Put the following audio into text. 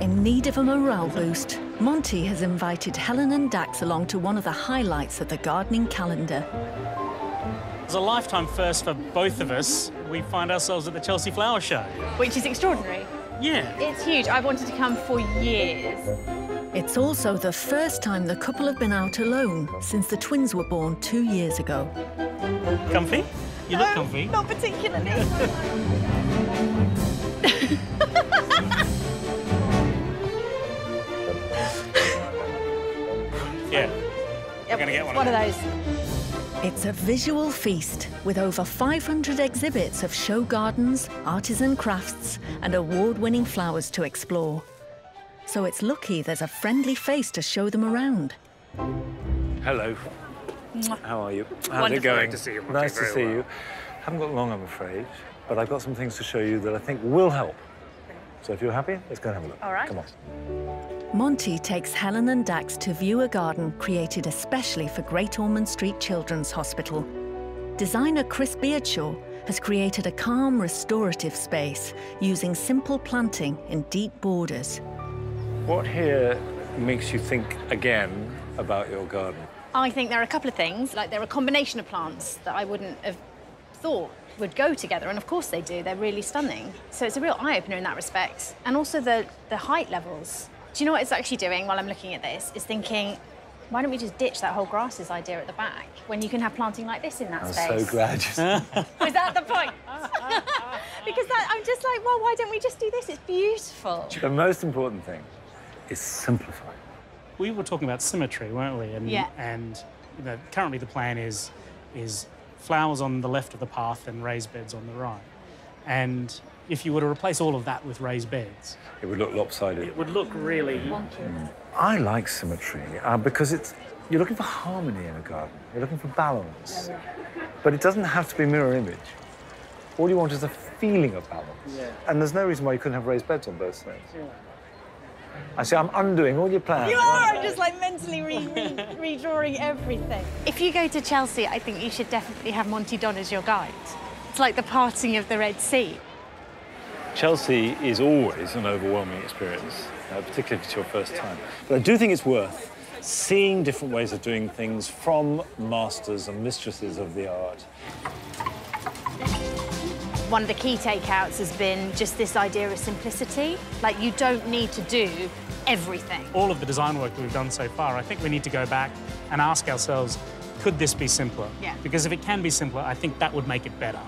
In need of a morale boost, Monty has invited Helen and Dax along to one of the highlights of the gardening calendar. As a lifetime first for both of us, we find ourselves at the Chelsea Flower Show. Which is extraordinary. Yeah. It's huge. I've wanted to come for years. It's also the first time the couple have been out alone since the twins were born two years ago. Comfy? You no, look um, comfy. Not particularly. yeah. Yep, gonna get one one of of those. It's a visual feast with over 500 exhibits of show gardens, artisan crafts, and award winning flowers to explore. So it's lucky there's a friendly face to show them around. Hello. How are you? How's Wonderful. it going? Nice to see you. Nice to see well. you. Haven't got long, I'm afraid, but I've got some things to show you that I think will help. So if you're happy, let's go and have a look. All right. Come on. Monty takes Helen and Dax to view a garden created especially for Great Ormond Street Children's Hospital. Designer Chris Beardshaw has created a calm, restorative space using simple planting in deep borders. What here makes you think again about your garden? I think there are a couple of things, like they're a combination of plants that I wouldn't have thought would go together, and of course they do. They're really stunning. So it's a real eye-opener in that respect. And also the, the height levels. Do you know what it's actually doing while I'm looking at this? Is thinking, why don't we just ditch that whole grasses idea at the back when you can have planting like this in that I'm space? so glad you Was that the point? because that, I'm just like, well, why don't we just do this? It's beautiful. The most important thing is simplify. We were talking about symmetry, weren't we? And, Yeah. And you know, currently the plan is is flowers on the left of the path and raised beds on the right. And if you were to replace all of that with raised beds, It would look lopsided. it would look really. I like symmetry uh, because it's you're looking for harmony in a garden. You're looking for balance, but it doesn't have to be mirror image. All you want is a feeling of balance, and there's no reason why you couldn't have raised beds on both sides. I see. I'm undoing all your plans. You are. I'm just like mentally re- re- redrawing everything. If you go to Chelsea, I think you should definitely have Monty Don as your guide. It's like the parting of the Red Sea. Chelsea is always an overwhelming experience, uh, particularly if it's your first time. But I do think it's worth seeing different ways of doing things from masters and mistresses of the art. One of the key takeouts has been just this idea of simplicity. Like, you don't need to do everything. All of the design work that we've done so far, I think we need to go back and ask ourselves, could this be simpler? Yeah. Because if it can be simpler, I think that would make it better.